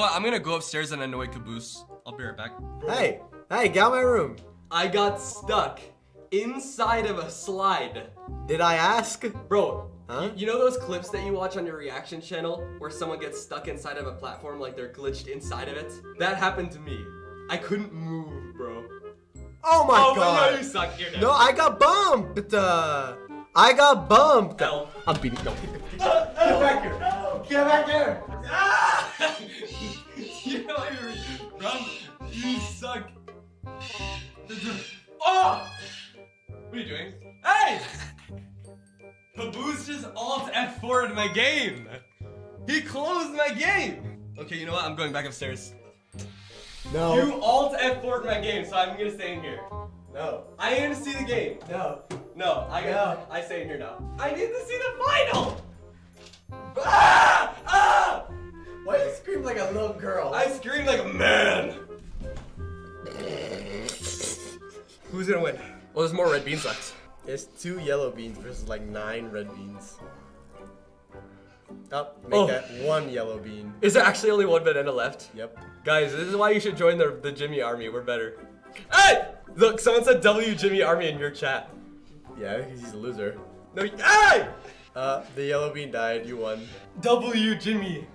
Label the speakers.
Speaker 1: But I'm gonna go upstairs and annoy Caboose. I'll be right back.
Speaker 2: Hey, hey, get out my room.
Speaker 3: I got stuck inside of a slide.
Speaker 2: Did I ask?
Speaker 3: Bro,
Speaker 2: Huh?
Speaker 3: you, you know those clips that you watch on your reaction channel where someone gets stuck inside of a platform like they're glitched inside of it? That happened to me. I couldn't move, bro.
Speaker 2: Oh my
Speaker 3: oh, but
Speaker 2: god.
Speaker 3: no, you suck. You're dead.
Speaker 2: No, I got bumped. Uh, I got bumped.
Speaker 3: Elf.
Speaker 2: I'm beating. No.
Speaker 3: Get back here. Get back here. you know you run. You suck. Oh! What are you doing? Hey! Caboose just alt F4 in my game. He closed my game.
Speaker 1: Okay, you know what? I'm going back upstairs.
Speaker 2: No.
Speaker 3: You alt F4 in my game, so I'm gonna stay in here.
Speaker 2: No.
Speaker 3: I need to see the game.
Speaker 2: No.
Speaker 3: No, I
Speaker 2: No.
Speaker 3: I stay in here now. I need to see the final.
Speaker 2: A little girl?
Speaker 3: I scream like a man.
Speaker 1: Who's gonna win? Well, there's more red beans left.
Speaker 2: There's two yellow beans versus like nine red beans. Up, make
Speaker 3: Oh.
Speaker 2: that one yellow bean.
Speaker 3: Is there actually only one banana left?
Speaker 2: Yep.
Speaker 3: Guys, this is why you should join the, the Jimmy Army. We're better. Hey! Look, someone said W Jimmy Army in your chat.
Speaker 2: Yeah, he's a loser.
Speaker 3: No, hey!
Speaker 2: Uh, the yellow bean died. You won.
Speaker 3: W Jimmy.